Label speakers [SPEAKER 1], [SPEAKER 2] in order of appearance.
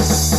[SPEAKER 1] Peace.